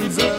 ganze